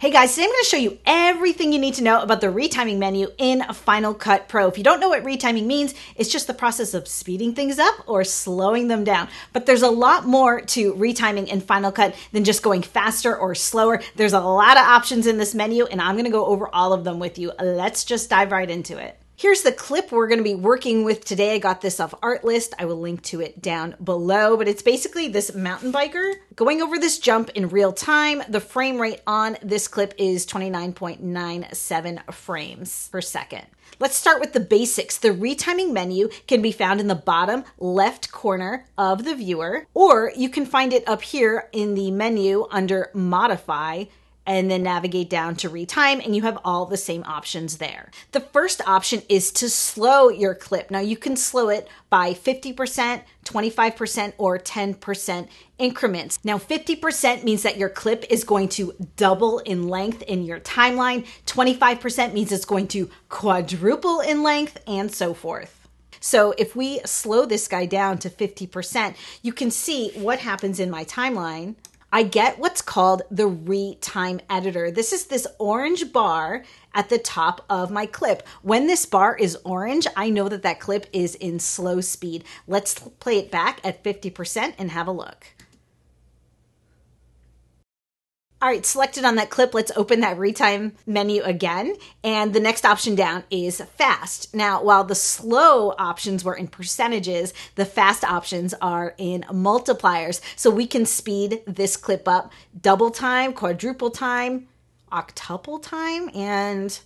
Hey guys, today I'm going to show you everything you need to know about the retiming menu in Final Cut Pro. If you don't know what retiming means, it's just the process of speeding things up or slowing them down. But there's a lot more to retiming in Final Cut than just going faster or slower. There's a lot of options in this menu and I'm going to go over all of them with you. Let's just dive right into it. Here's the clip we're going to be working with today. I got this off Artlist. I will link to it down below, but it's basically this mountain biker going over this jump in real time. The frame rate on this clip is 29.97 frames per second. Let's start with the basics. The retiming menu can be found in the bottom left corner of the viewer, or you can find it up here in the menu under modify and then navigate down to retime and you have all the same options there. The first option is to slow your clip. Now you can slow it by 50%, 25%, or 10% increments. Now 50% means that your clip is going to double in length in your timeline. 25% means it's going to quadruple in length and so forth. So if we slow this guy down to 50%, you can see what happens in my timeline I get what's called the retime editor. This is this orange bar at the top of my clip. When this bar is orange, I know that that clip is in slow speed. Let's play it back at 50% and have a look. All right, selected on that clip, let's open that retime menu again. And the next option down is fast. Now, while the slow options were in percentages, the fast options are in multipliers. So we can speed this clip up double time, quadruple time, octuple time, and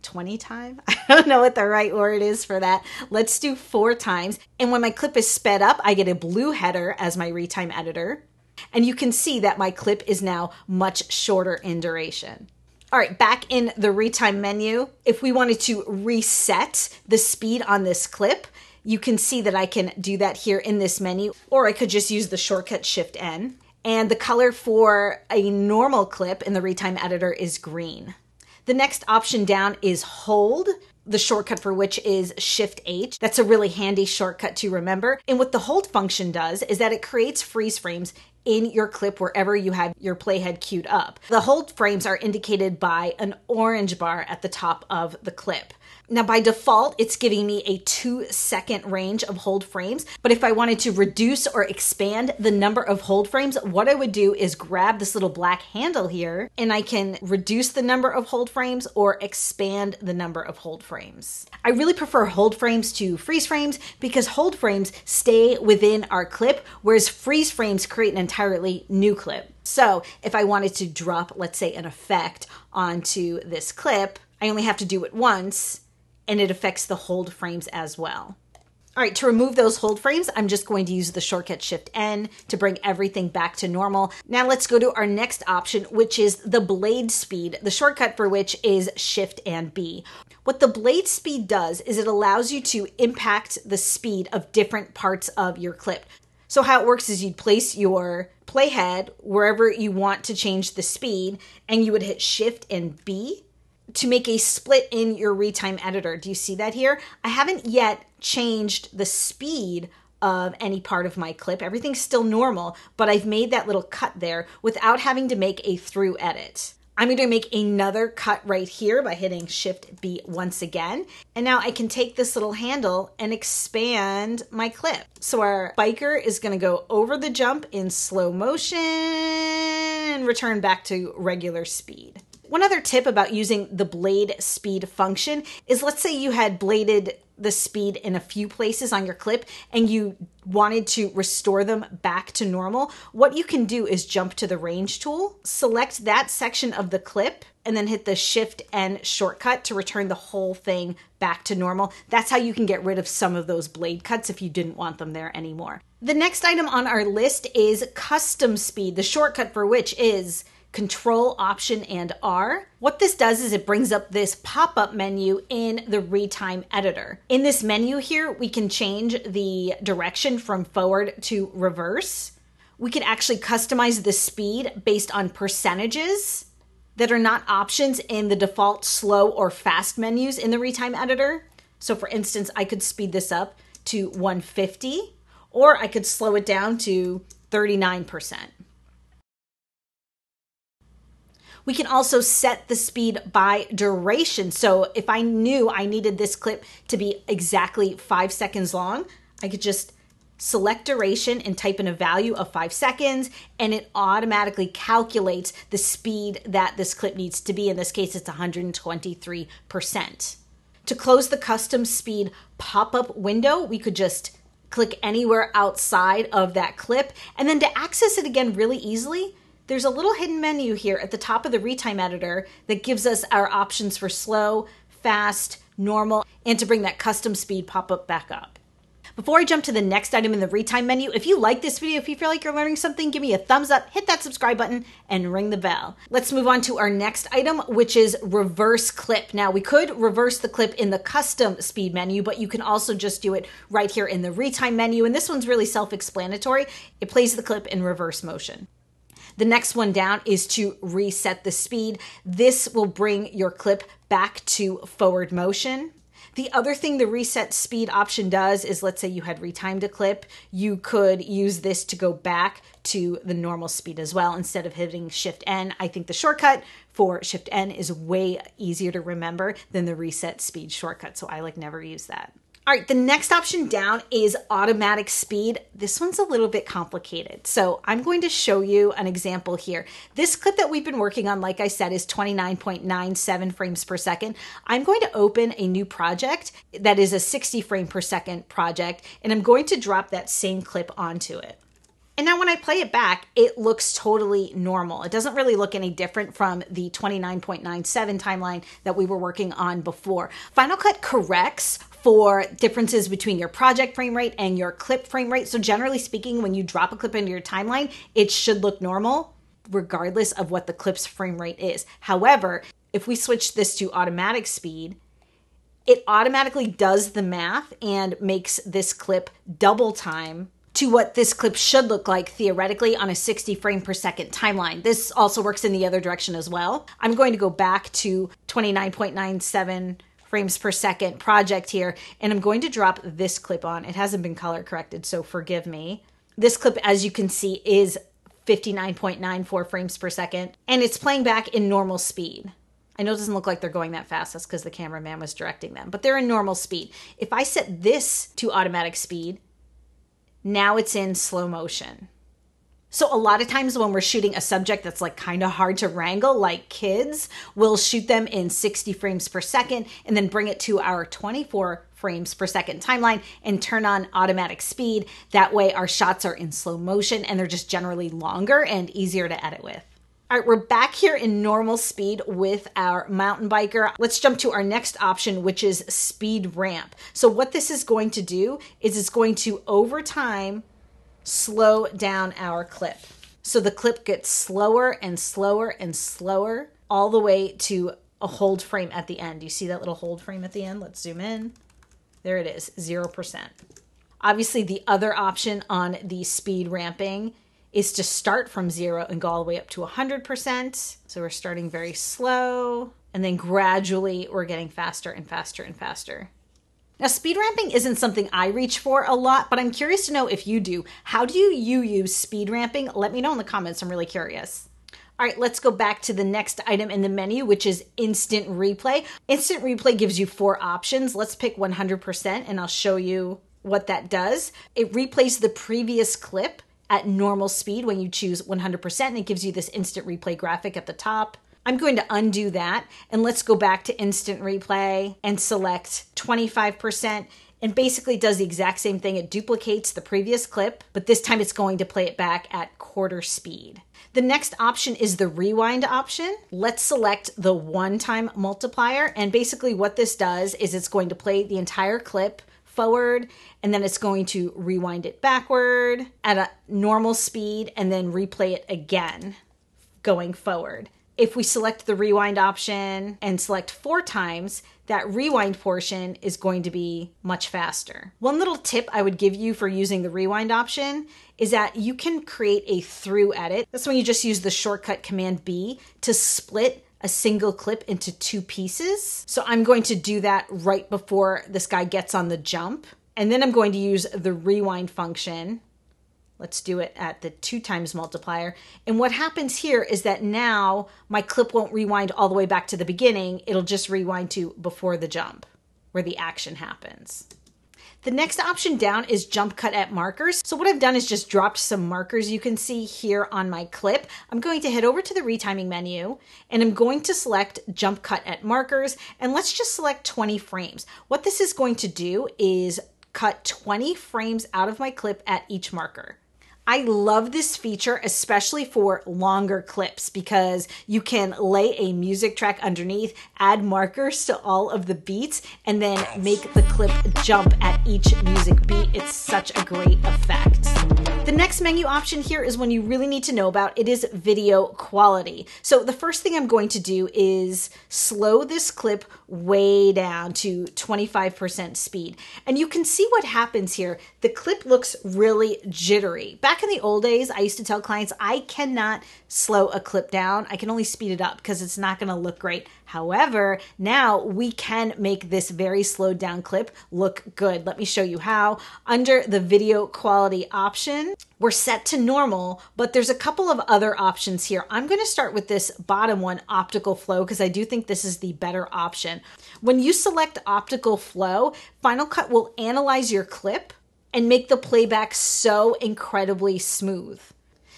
20 time. I don't know what the right word is for that. Let's do four times. And when my clip is sped up, I get a blue header as my retime editor. And you can see that my clip is now much shorter in duration. All right, back in the retime menu, if we wanted to reset the speed on this clip, you can see that I can do that here in this menu, or I could just use the shortcut Shift N. And the color for a normal clip in the retime editor is green. The next option down is hold, the shortcut for which is Shift H. That's a really handy shortcut to remember. And what the hold function does is that it creates freeze frames in your clip wherever you have your playhead cued up. The hold frames are indicated by an orange bar at the top of the clip. Now, by default, it's giving me a two second range of hold frames. But if I wanted to reduce or expand the number of hold frames, what I would do is grab this little black handle here and I can reduce the number of hold frames or expand the number of hold frames. I really prefer hold frames to freeze frames because hold frames stay within our clip, whereas freeze frames create an entirely new clip. So if I wanted to drop, let's say, an effect onto this clip, I only have to do it once and it affects the hold frames as well. All right, to remove those hold frames, I'm just going to use the shortcut Shift N to bring everything back to normal. Now let's go to our next option, which is the blade speed, the shortcut for which is Shift and B. What the blade speed does is it allows you to impact the speed of different parts of your clip. So how it works is you'd place your playhead wherever you want to change the speed and you would hit Shift and B to make a split in your retime editor. Do you see that here? I haven't yet changed the speed of any part of my clip. Everything's still normal, but I've made that little cut there without having to make a through edit. I'm going to make another cut right here by hitting Shift B once again. And now I can take this little handle and expand my clip. So our biker is going to go over the jump in slow motion and return back to regular speed. One other tip about using the blade speed function is let's say you had bladed the speed in a few places on your clip and you wanted to restore them back to normal, what you can do is jump to the range tool, select that section of the clip, and then hit the shift N shortcut to return the whole thing back to normal. That's how you can get rid of some of those blade cuts if you didn't want them there anymore. The next item on our list is custom speed, the shortcut for which is Control Option and R. What this does is it brings up this pop-up menu in the retime editor. In this menu here, we can change the direction from forward to reverse. We can actually customize the speed based on percentages that are not options in the default slow or fast menus in the retime editor. So for instance, I could speed this up to 150 or I could slow it down to 39%. We can also set the speed by duration. So if I knew I needed this clip to be exactly five seconds long, I could just select duration and type in a value of five seconds, and it automatically calculates the speed that this clip needs to be. In this case, it's 123%. To close the custom speed pop up window, we could just click anywhere outside of that clip. And then to access it again really easily, there's a little hidden menu here at the top of the retime editor that gives us our options for slow, fast, normal, and to bring that custom speed pop up back up. Before I jump to the next item in the retime menu, if you like this video, if you feel like you're learning something, give me a thumbs up, hit that subscribe button, and ring the bell. Let's move on to our next item, which is reverse clip. Now, we could reverse the clip in the custom speed menu, but you can also just do it right here in the retime menu. And this one's really self explanatory. It plays the clip in reverse motion. The next one down is to reset the speed. This will bring your clip back to forward motion. The other thing the reset speed option does is let's say you had retimed a clip, you could use this to go back to the normal speed as well instead of hitting shift N. I think the shortcut for shift N is way easier to remember than the reset speed shortcut, so I like never use that. All right, the next option down is automatic speed. This one's a little bit complicated. So I'm going to show you an example here. This clip that we've been working on, like I said, is 29.97 frames per second. I'm going to open a new project that is a 60 frame per second project, and I'm going to drop that same clip onto it. And now when I play it back, it looks totally normal. It doesn't really look any different from the 29.97 timeline that we were working on before. Final Cut corrects for differences between your project frame rate and your clip frame rate. So, generally speaking, when you drop a clip into your timeline, it should look normal regardless of what the clip's frame rate is. However, if we switch this to automatic speed, it automatically does the math and makes this clip double time to what this clip should look like theoretically on a 60 frame per second timeline. This also works in the other direction as well. I'm going to go back to 29.97 frames per second project here, and I'm going to drop this clip on. It hasn't been color corrected, so forgive me. This clip, as you can see, is 59.94 frames per second, and it's playing back in normal speed. I know it doesn't look like they're going that fast. That's because the cameraman was directing them, but they're in normal speed. If I set this to automatic speed, now it's in slow motion. So, a lot of times when we're shooting a subject that's like kind of hard to wrangle, like kids, we'll shoot them in 60 frames per second and then bring it to our 24 frames per second timeline and turn on automatic speed. That way, our shots are in slow motion and they're just generally longer and easier to edit with. All right, we're back here in normal speed with our mountain biker. Let's jump to our next option, which is speed ramp. So, what this is going to do is it's going to, over time, slow down our clip. So the clip gets slower and slower and slower all the way to a hold frame at the end. You see that little hold frame at the end? Let's zoom in. There it is, 0%. Obviously, the other option on the speed ramping is to start from zero and go all the way up to 100%. So we're starting very slow, and then gradually we're getting faster and faster and faster. Now, speed ramping isn't something I reach for a lot, but I'm curious to know if you do. How do you use speed ramping? Let me know in the comments. I'm really curious. All right, let's go back to the next item in the menu, which is instant replay. Instant replay gives you four options. Let's pick 100% and I'll show you what that does. It replays the previous clip at normal speed when you choose 100%, and it gives you this instant replay graphic at the top. I'm going to undo that and let's go back to instant replay and select 25% and basically does the exact same thing. It duplicates the previous clip, but this time it's going to play it back at quarter speed. The next option is the rewind option. Let's select the one time multiplier. And basically, what this does is it's going to play the entire clip forward and then it's going to rewind it backward at a normal speed and then replay it again going forward if we select the rewind option and select four times, that rewind portion is going to be much faster. One little tip I would give you for using the rewind option is that you can create a through edit. That's when you just use the shortcut Command B to split a single clip into two pieces. So I'm going to do that right before this guy gets on the jump. And then I'm going to use the rewind function Let's do it at the two times multiplier. And what happens here is that now my clip won't rewind all the way back to the beginning. It'll just rewind to before the jump where the action happens. The next option down is jump cut at markers. So what I've done is just dropped some markers you can see here on my clip. I'm going to head over to the retiming menu and I'm going to select jump cut at markers and let's just select 20 frames. What this is going to do is cut 20 frames out of my clip at each marker. I love this feature, especially for longer clips, because you can lay a music track underneath, add markers to all of the beats, and then make the clip jump at each music beat. It's such a great effect. The next menu option here is one you really need to know about. It is video quality. So the first thing I'm going to do is slow this clip way down to 25% speed. And you can see what happens here. The clip looks really jittery. Back in the old days, I used to tell clients I cannot slow a clip down. I can only speed it up because it's not going to look great. However, now we can make this very slowed down clip look good. Let me show you how. Under the video quality option, we're set to normal, but there's a couple of other options here. I'm going to start with this bottom one, optical flow, because I do think this is the better option. When you select optical flow, Final Cut will analyze your clip and make the playback so incredibly smooth.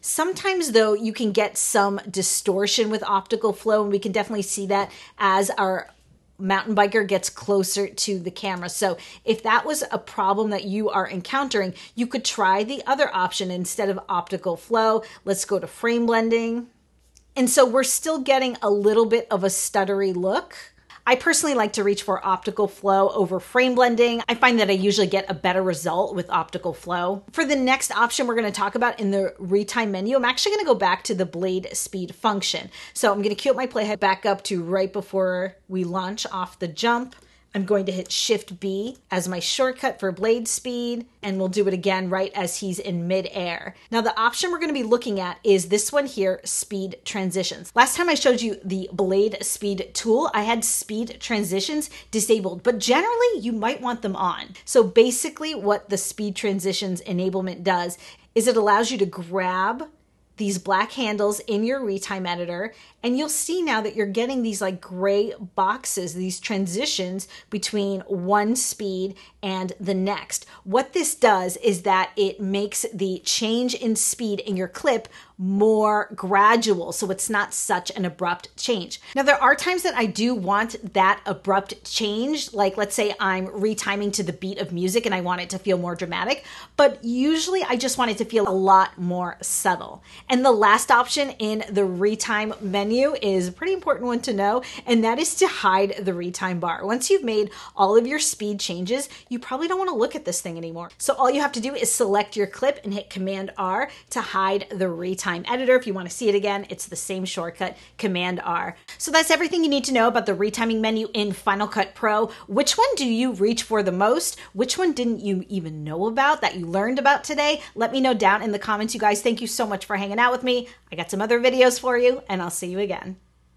Sometimes, though, you can get some distortion with optical flow, and we can definitely see that as our mountain biker gets closer to the camera. So, if that was a problem that you are encountering, you could try the other option instead of optical flow. Let's go to frame blending. And so, we're still getting a little bit of a stuttery look I personally like to reach for optical flow over frame blending. I find that I usually get a better result with optical flow. For the next option we're going to talk about in the retime menu, I'm actually going to go back to the blade speed function. So I'm going to cue up my playhead back up to right before we launch off the jump. I'm going to hit Shift B as my shortcut for blade speed, and we'll do it again right as he's in midair. Now, the option we're going to be looking at is this one here, speed transitions. Last time I showed you the blade speed tool, I had speed transitions disabled, but generally you might want them on. So basically what the speed transitions enablement does is it allows you to grab these black handles in your retime editor and you'll see now that you're getting these like gray boxes these transitions between one speed and the next what this does is that it makes the change in speed in your clip more gradual so it's not such an abrupt change. Now there are times that I do want that abrupt change like let's say I'm retiming to the beat of music and I want it to feel more dramatic, but usually I just want it to feel a lot more subtle. And the last option in the retime menu is a pretty important one to know and that is to hide the retime bar. Once you've made all of your speed changes, you probably don't want to look at this thing anymore. So all you have to do is select your clip and hit Command R to hide the retime editor. If you want to see it again, it's the same shortcut, Command R. So that's everything you need to know about the retiming menu in Final Cut Pro. Which one do you reach for the most? Which one didn't you even know about that you learned about today? Let me know down in the comments, you guys. Thank you so much for hanging out with me. I got some other videos for you, and I'll see you again.